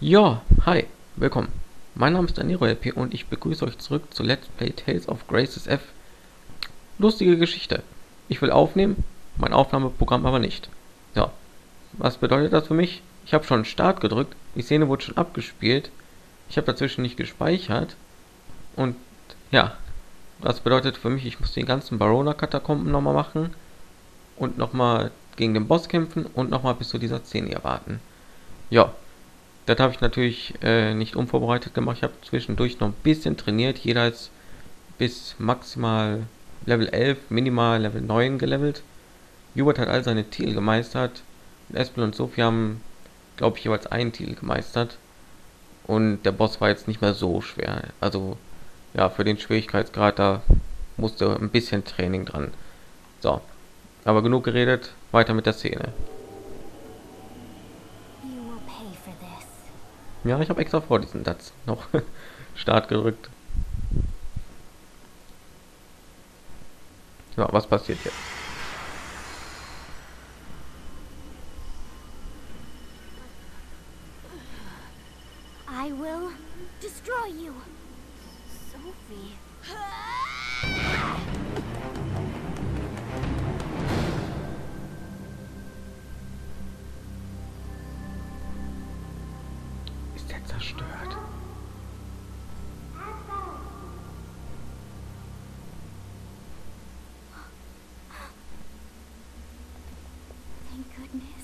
Ja, hi, willkommen. Mein Name ist Daniro LP und ich begrüße euch zurück zu Let's Play Tales of Graces F. Lustige Geschichte. Ich will aufnehmen, mein Aufnahmeprogramm aber nicht. Ja, was bedeutet das für mich? Ich habe schon Start gedrückt, die Szene wurde schon abgespielt, ich habe dazwischen nicht gespeichert und ja, das bedeutet für mich, ich muss die ganzen Barona-Katakomben nochmal machen und nochmal gegen den Boss kämpfen und nochmal bis zu dieser Szene erwarten. Ja, das habe ich natürlich äh, nicht unvorbereitet gemacht. Ich habe zwischendurch noch ein bisschen trainiert. Jeder ist bis maximal Level 11, minimal Level 9 gelevelt. Hubert hat all seine Titel gemeistert. Espel und Sophie haben, glaube ich, jeweils einen Titel gemeistert. Und der Boss war jetzt nicht mehr so schwer. Also, ja, für den Schwierigkeitsgrad, da musste ein bisschen Training dran. So, aber genug geredet, weiter mit der Szene. Ja, ich habe extra vor diesen Satz noch Start gedrückt. Ja, was passiert jetzt? I will destroy you, Sophie.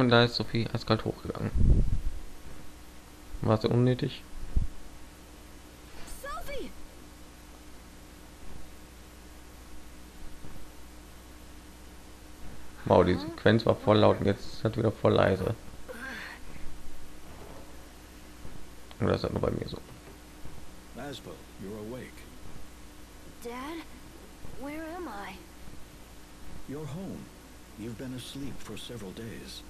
Und da ist Sophie eiskalt hochgegangen. War sie unnötig? Sophie! Wow, die Sequenz war voll laut und jetzt ist das wieder voll leise. Oder ist das nur bei mir so? Aspo, you're awake. Dad, where am I? You're home. You've been asleep for several days.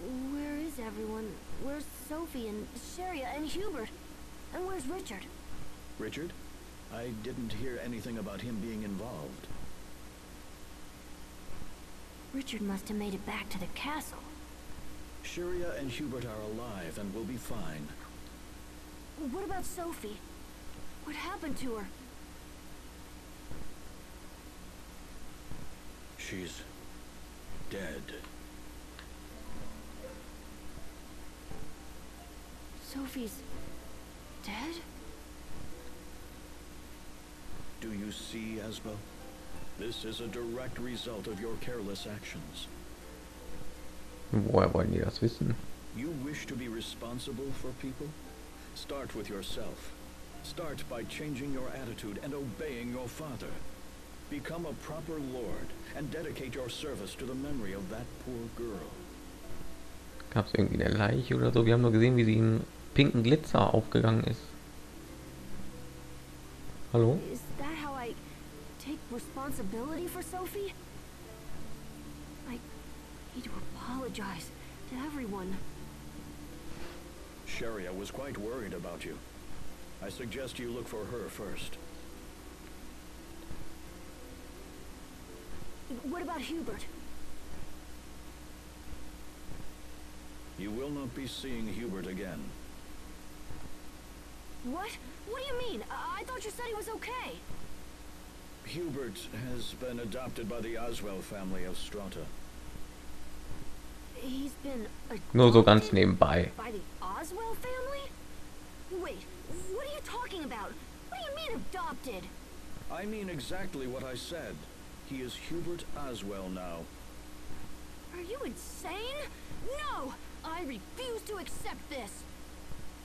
Where is everyone? Where's Sophie and Cheria and Hubert? And where's Richard? Richard? I didn't hear anything about him being involved. Richard must have made it back to the castle. Cheria and Hubert are alive and will be fine. What about Sophie? What happened to her? She's dead. Sophie's dead? Do you see, Asbel? This is a direct result of your careless actions. Woher wollen die das wissen? You wish to be responsible for people? Start with yourself. Start by changing your attitude and obeying your father. Become a proper lord and dedicate your service to the memory of that poor girl. Gab es irgendwie eine Leiche oder so? Wir haben nur gesehen, wie sie in pinken Glitzer aufgegangen ist. Hallo? Is that how I take responsibility for Sophie? I need to apologize to everyone. Cheria was quite worried about you. I suggest you look for her first. What about Hubert? You will not be seeing Hubert again. What? What do you mean? I, I thought you said he was okay. Hubert has been adopted by the Oswell family of Stratha. He's been Nur so ganz nebenbei. by the Oswell family? Wait, what are you talking about? What do you mean adopted? I mean exactly what I said. He is Hubert Oswell now. Are you insane? No! I refuse to accept this!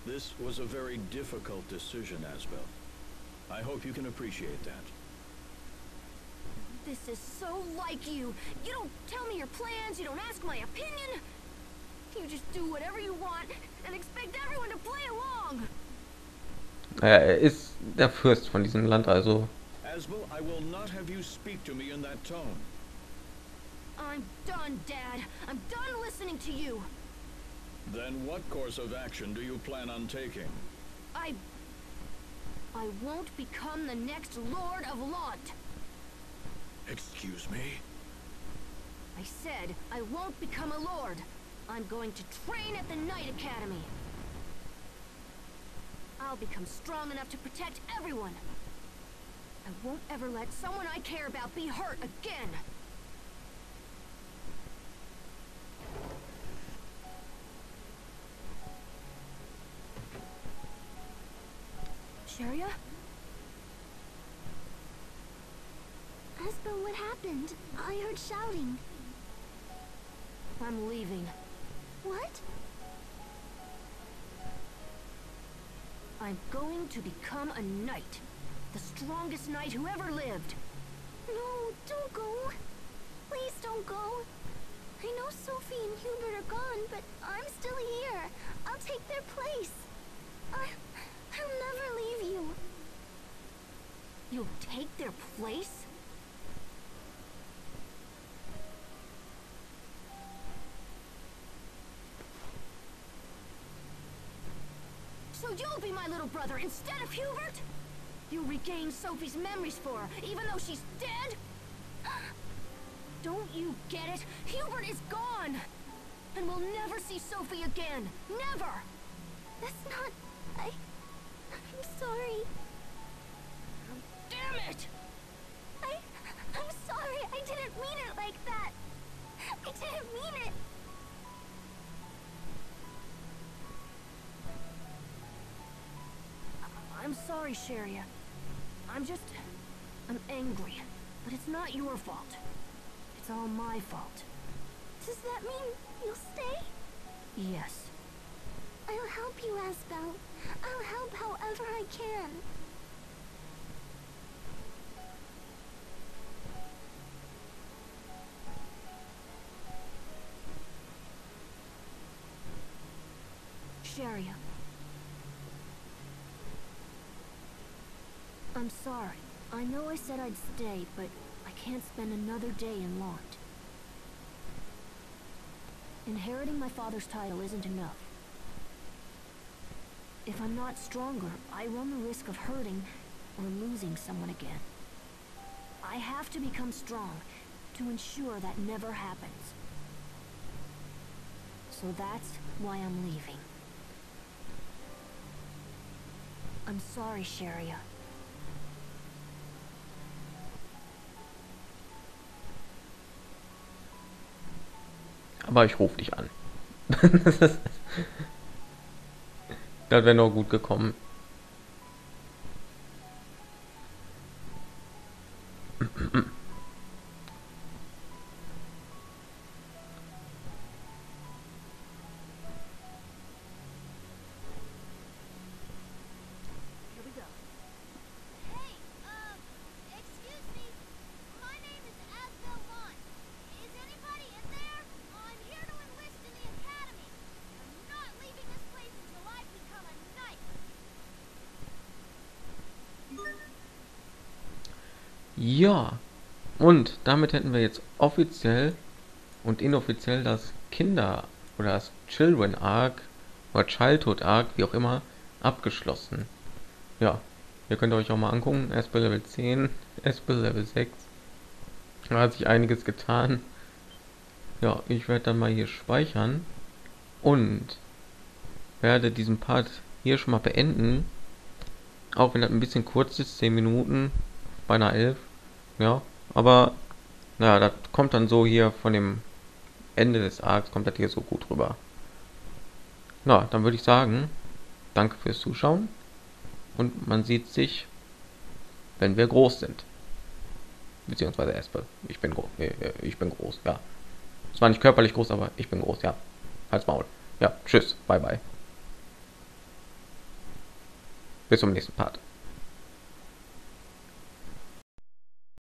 This was a very difficult decision, Asbel. I hope you can appreciate that. This is so like you. You don't tell me your plans, you don't ask my opinion. You just do whatever you want and expect everyone to play along. Er ist der Fürst von diesem Land, also Asbel, I will not have you speak to me in that tone. I'm done, Dad. I'm done listening to you. Then what course of action do you plan on taking? I... I won't become the next Lord of Lhant. Excuse me? I said I won't become a Lord. I'm going to train at the Knight Academy. I'll become strong enough to protect everyone. I won't ever let someone I care about be hurt again. Cheria? Asbel, what happened? I heard shouting. I'm leaving. What? I'm going to become a knight. The strongest knight who ever lived. No, don't go. Please don't go. I know Sophie and Hubert are gone, but I'm still here. I'll take their place. I, I'll never leave you. You'll take their place? So you'll be my little brother instead of Hubert? You'll regain Sophie's memories for her, even though she's dead? Don't you get it? Hubert is gone! And we'll never see Sophie again. Never! That's not... I... I'm sorry. Sorry, Cheria. I'm just... I'm angry. But it's not your fault. It's all my fault. Does that mean you'll stay? Yes. I'll help you, Asbel. I'll help however I can. Cheria. I'm sorry. I know I said I'd stay, but I can't spend another day in Lhant. Inheriting my father's title isn't enough. If I'm not stronger, I run the risk of hurting or losing someone again. I have to become strong to ensure that never happens. So that's why I'm leaving. I'm sorry, Cheria. Aber ich rufe dich an. das wäre noch gut gekommen. Ja, und damit hätten wir jetzt offiziell und inoffiziell das Kinder- oder das Children Arc oder Childhood Arc, wie auch immer, abgeschlossen. ja, ihr könnt euch auch mal angucken. Espel Level 10, Espel Level 6. Da hat sich einiges getan. Ja, ich werde dann mal hier speichern und werde diesen Part hier schon mal beenden. Auch wenn das ein bisschen kurz ist, 10 Minuten, beinahe 11. Ja, aber naja, das kommt dann so hier von dem Ende des Arcs, kommt das hier so gut rüber. Na, dann würde ich sagen, danke fürs Zuschauen und man sieht sich, wenn wir groß sind. Beziehungsweise Espel. Ich bin groß. Ich bin groß, ja. Zwar nicht körperlich groß, aber ich bin groß, ja. Als Maul. Ja, tschüss, bye bye. Bis zum nächsten Part.